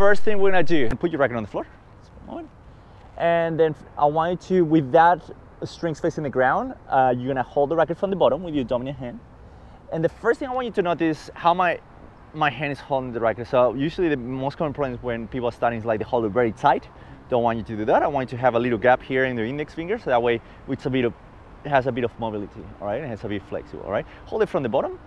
first thing we're gonna do, put your racket on the floor. And then I want you to, with that strings facing the ground, uh, you're gonna hold the racket from the bottom with your dominant hand. And the first thing I want you to notice how my my hand is holding the racket. So usually the most common problem is when people are starting is like they hold it very tight. Don't want you to do that. I want you to have a little gap here in the index finger so that way it's a bit of it has a bit of mobility, all right? It has a bit flexible, all right? Hold it from the bottom.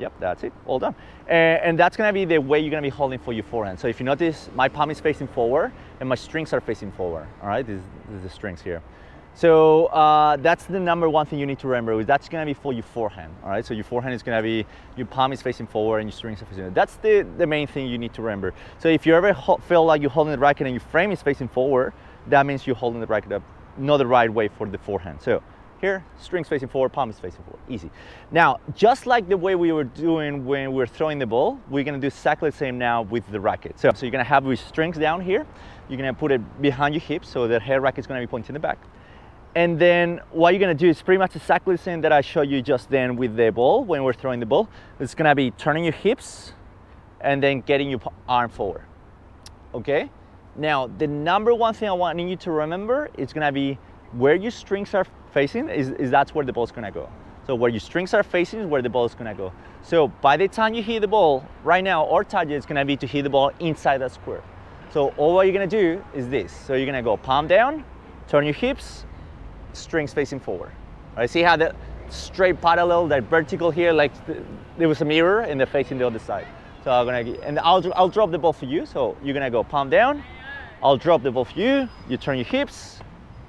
Yep, that's it, all done. And, and that's gonna be the way you're gonna be holding for your forehand. So if you notice, my palm is facing forward and my strings are facing forward, all right? Is the strings here. So uh, that's the number one thing you need to remember is that's gonna be for your forehand, all right? So your forehand is gonna be, your palm is facing forward and your strings are facing forward. That's the, the main thing you need to remember. So if you ever feel like you're holding the racket and your frame is facing forward, that means you're holding the racket up not the right way for the forehand. So here, strings facing forward, palm is facing forward, easy. Now, just like the way we were doing when we were throwing the ball, we're gonna do exactly the same now with the racket. So, so you're gonna have your strings down here, you're gonna put it behind your hips so the hair racket is gonna be pointing in the back. And then what you're gonna do is pretty much exactly the same that I showed you just then with the ball, when we're throwing the ball. It's gonna be turning your hips and then getting your arm forward, okay? Now, the number one thing I want you to remember is gonna be where your strings are facing is, is that's where the ball's gonna go. So where your strings are facing is where the ball is gonna go. So by the time you hit the ball, right now our target is gonna be to hit the ball inside that square. So all what you're gonna do is this. So you're gonna go palm down, turn your hips, strings facing forward. All right, see how the straight parallel, that vertical here, like there was a mirror and they're facing the other side. So I'm gonna, and I'll, I'll drop the ball for you. So you're gonna go palm down, I'll drop the ball for you, you turn your hips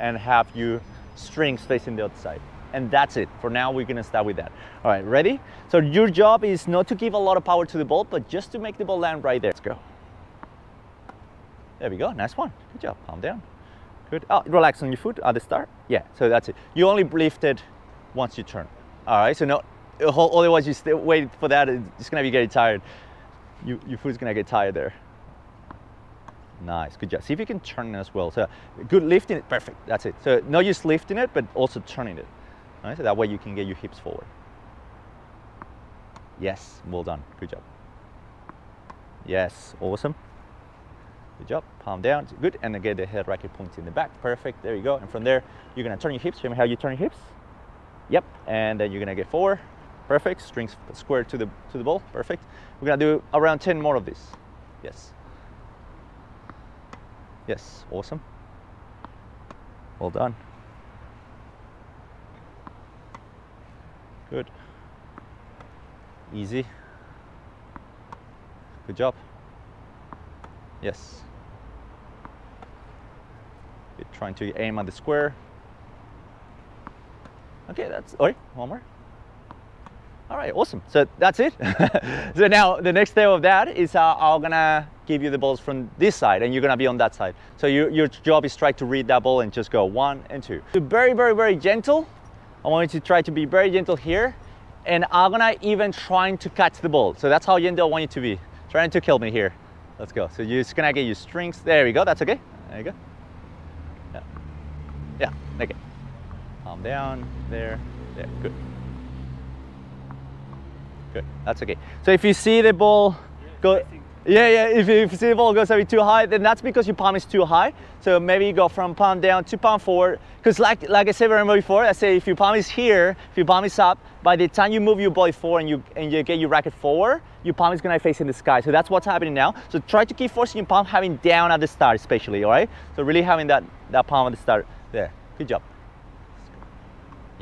and have you strings facing the other side. And that's it. For now, we're gonna start with that. All right, ready? So your job is not to give a lot of power to the ball, but just to make the ball land right there. Let's go. There we go, nice one. Good job, palm down. Good. Oh, relax on your foot at the start. Yeah, so that's it. You only lift it once you turn. All right, so no, otherwise you still wait for that, it's gonna be getting tired. You, your foot's gonna get tired there. Nice, good job. See if you can turn it as well. So good lifting it, perfect, that's it. So not just lifting it, but also turning it. Right? So that way you can get your hips forward. Yes, well done, good job. Yes, awesome. Good job, palm down, good. And get the head racket points in the back, perfect, there you go. And from there, you're gonna turn your hips. Me how you turn your hips. Yep, and then you're gonna get forward, perfect. Strings square to the, to the ball, perfect. We're gonna do around 10 more of this. Yes. Yes, awesome. Well done. Good. Easy. Good job. Yes. You're trying to aim at the square. Okay, that's, oh, one more. All right, awesome. So that's it. so now the next step of that is uh, I'm gonna give you the balls from this side and you're gonna be on that side. So you, your job is try to read that ball and just go one and two. So very, very, very gentle. I want you to try to be very gentle here and I'm gonna even trying to catch the ball. So that's how gentle I want you to be. Trying to kill me here. Let's go. So you're just gonna get your strings. There we go, that's okay. There you go. Yeah, yeah, okay. Calm down, there, there, good. Good, that's okay. So if you see the ball go, yeah, yeah, if you, if you see the ball goes a bit too high, then that's because your palm is too high. So maybe you go from palm down to palm forward. Because like, like I said remember before, I say if your palm is here, if your palm is up, by the time you move your body forward and you, and you get your racket forward, your palm is gonna face in the sky. So that's what's happening now. So try to keep forcing your palm having down at the start especially, all right? So really having that, that palm at the start. There, good job.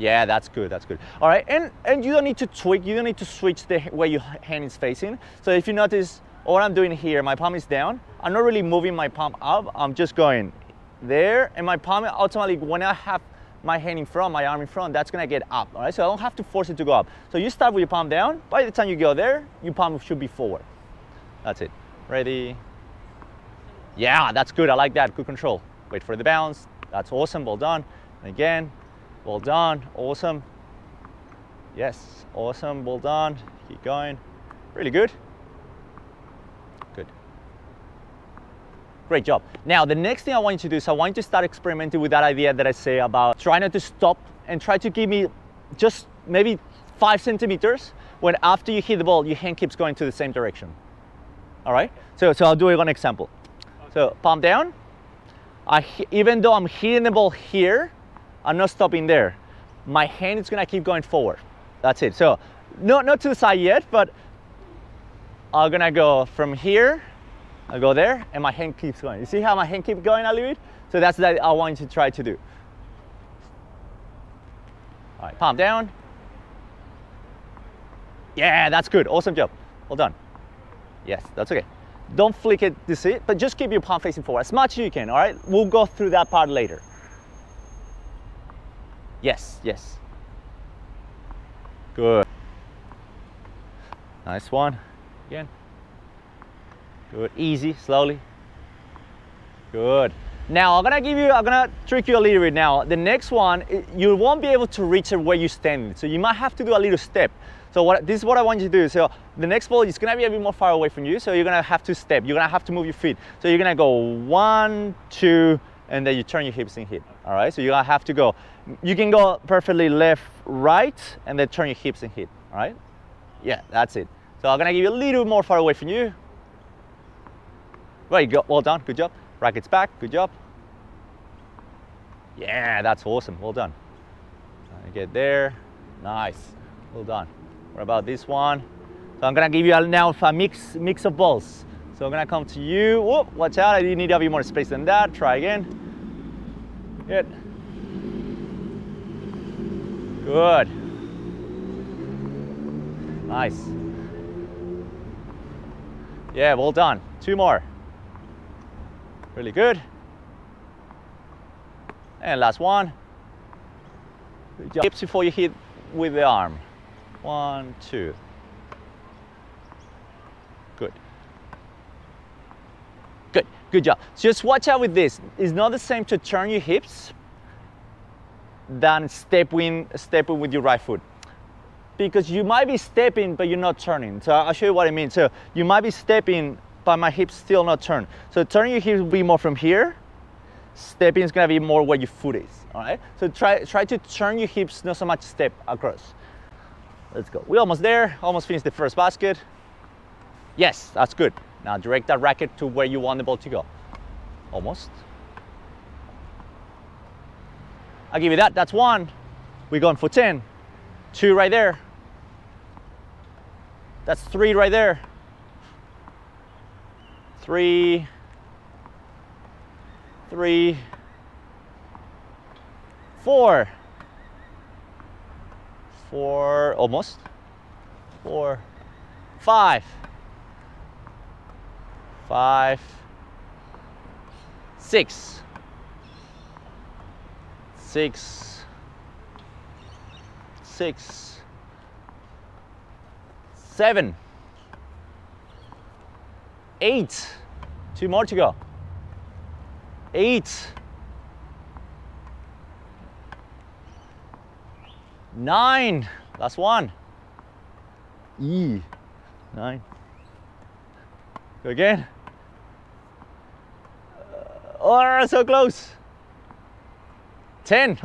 Yeah, that's good, that's good. All right, and, and you don't need to tweak, you don't need to switch the way your hand is facing. So if you notice, what I'm doing here, my palm is down. I'm not really moving my palm up, I'm just going there, and my palm ultimately, when I have my hand in front, my arm in front, that's gonna get up, all right? So I don't have to force it to go up. So you start with your palm down, by the time you go there, your palm should be forward. That's it. Ready? Yeah, that's good, I like that, good control. Wait for the bounce, that's awesome, well done. And again, well done, awesome. Yes, awesome, well done. Keep going. Really good. Good. Great job. Now, the next thing I want you to do is I want you to start experimenting with that idea that I say about try not to stop and try to give me just maybe five centimeters when after you hit the ball, your hand keeps going to the same direction. All right? So, so I'll do one example. So palm down. I, even though I'm hitting the ball here, I'm not stopping there. My hand is gonna keep going forward. That's it. So not, not to the side yet, but I'm gonna go from here, I go there, and my hand keeps going. You see how my hand keeps going a little bit? So that's that I want you to try to do. All right, palm down. Yeah, that's good. Awesome job. Well done. Yes, that's okay. Don't flick it this it, but just keep your palm facing forward as much as you can, all right? We'll go through that part later. Yes, yes. Good. Nice one. Again. Good. Easy, slowly. Good. Now I'm gonna give you, I'm gonna trick you a little bit now. The next one, eh, you won't be able to reach it where you stand. So you might have to do a little step. So what, this is what I want you to do. So the next ball is gonna be a bit more far away from you. So you're gonna have to step. You're gonna have to move your feet. So you're gonna go one, two, and then you turn your hips and hit. All right, so you're gonna have to go. You can go perfectly left, right, and then turn your hips and hit. All right? Yeah, that's it. So I'm gonna give you a little more far away from you. Well, Very good, well done, good job. Rackets back, good job. Yeah, that's awesome, well done. Get there, nice, well done. What about this one? So I'm gonna give you now a mix, mix of balls. So I'm gonna come to you, whoop, watch out, I need a bit more space than that, try again. Good. Good. Nice. Yeah, well done. Two more. Really good. And last one. Hips before you hit with the arm. One, two. Good. Good, good job. So Just watch out with this. It's not the same to turn your hips than stepping, stepping with your right foot. Because you might be stepping, but you're not turning. So I'll show you what I mean. So you might be stepping, but my hips still not turn. So turning your hips will be more from here. Stepping is gonna be more where your foot is, all right? So try, try to turn your hips, not so much step across. Let's go. We're almost there, almost finished the first basket. Yes, that's good. Now direct that racket to where you want the ball to go. Almost. I'll give you that, that's one. We're going for 10. Two right there. That's three right there. Three. Three. Four. Four, almost. Four. Five. Five. Six. Six. Six. Seven. Eight. Two more to go. Eight. Nine. Last one. E. Nine. Go again. Uh, oh, so close. Ten.